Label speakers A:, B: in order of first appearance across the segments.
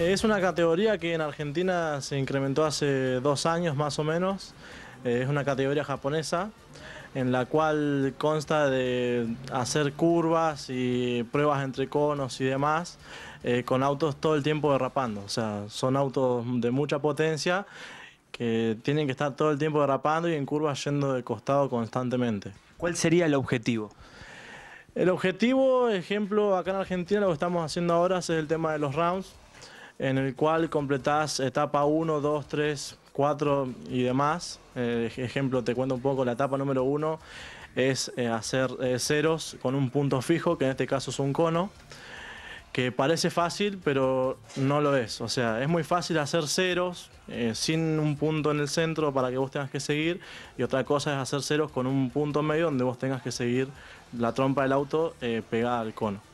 A: Es una categoría que en Argentina se incrementó hace dos años más o menos. Eh, es una categoría japonesa en la cual consta de hacer curvas y pruebas entre conos y demás eh, con autos todo el tiempo derrapando. O sea, son autos de mucha potencia que tienen que estar todo el tiempo derrapando y en curvas yendo de costado constantemente.
B: ¿Cuál sería el objetivo?
A: El objetivo, ejemplo, acá en Argentina lo que estamos haciendo ahora es el tema de los rounds, en el cual completás etapa 1, 2, 3, 4 y demás. Eh, ejemplo, te cuento un poco, la etapa número 1 es eh, hacer eh, ceros con un punto fijo, que en este caso es un cono que parece fácil, pero no lo es. O sea, es muy fácil hacer ceros sin un punto en el centro para que vos tengas que seguir, y otra cosa es hacer ceros con un punto medio donde vos tengas que seguir la trompa del auto pegada al cono.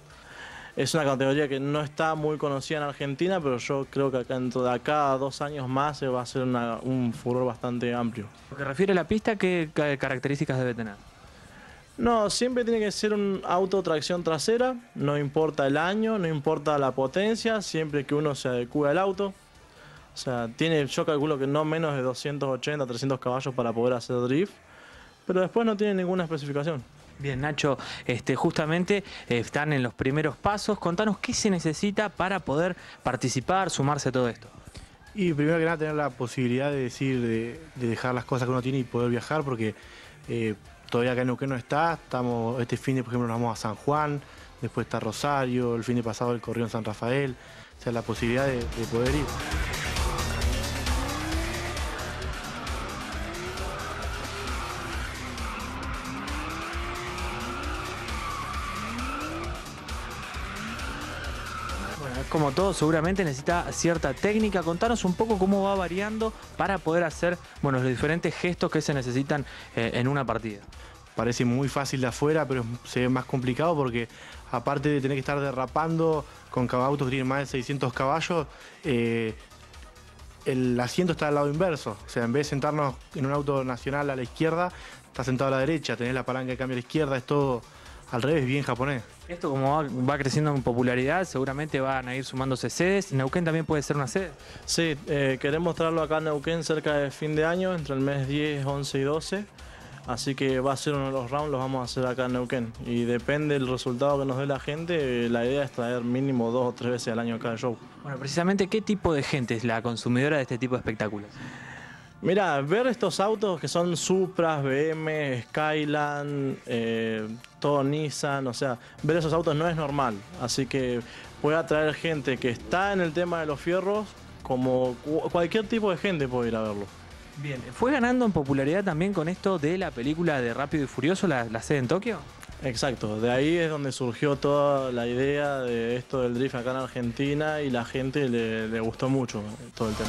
A: Es una categoría que no está muy conocida en Argentina, pero yo creo que acá dentro de acá a dos años más se va a ser un furor bastante amplio.
B: Lo que refiere a la pista, ¿qué características debe tener?
A: No, siempre tiene que ser un auto tracción trasera, no importa el año, no importa la potencia, siempre que uno se adecue al auto. O sea, tiene, yo calculo que no menos de 280, 300 caballos para poder hacer drift, pero después no tiene ninguna especificación.
B: Bien, Nacho, este, justamente eh, están en los primeros pasos. Contanos qué se necesita para poder participar, sumarse a todo esto.
C: Y primero que nada tener la posibilidad de decir, de, dejar las cosas que uno tiene y poder viajar, porque eh, todavía acá en Neuquén no está. Estamos, este fin de, por ejemplo, nos vamos a San Juan, después está Rosario, el fin de pasado el corrió en San Rafael. O sea, la posibilidad de poder ir.
B: Como todo, seguramente necesita cierta técnica. Contanos un poco cómo va variando para poder hacer bueno, los diferentes gestos que se necesitan eh, en una partida.
C: Parece muy fácil de afuera, pero se ve más complicado porque aparte de tener que estar derrapando con autos que tienen más de 600 caballos, eh, el asiento está al lado inverso. O sea, en vez de sentarnos en un auto nacional a la izquierda, está sentado a la derecha, tenés la palanca de cambio a la izquierda, es todo al revés, bien japonés.
B: Esto como va, creciendo en popularidad, seguramente van a ir sumándose sedes. ¿Neuquén también puede ser una sede?
A: Sí, eh, queremos traerlo acá en Neuquén cerca de fin de año, entre el mes 10, 11 y 12. Así que va a ser uno de los rounds, los vamos a hacer acá en Neuquén. Y depende del resultado que nos dé la gente, la idea es traer mínimo dos o tres veces al año cada show.
B: Bueno, precisamente, ¿qué tipo de gente es la consumidora de este tipo de espectáculos?
A: Mira, ver estos autos que son Supras, BM, Skyline, eh, todo Nissan, o sea, ver esos autos no es normal. Así que puede atraer gente que está en el tema de los fierros, como cualquier tipo de gente puede ir a verlo.
B: Bien, ¿fue ganando en popularidad también con esto de la película de Rápido y Furioso, la, sede en Tokio?
A: Exacto, de ahí es donde surgió toda la idea de esto del drift acá en Argentina y la gente le, le gustó mucho todo el tema.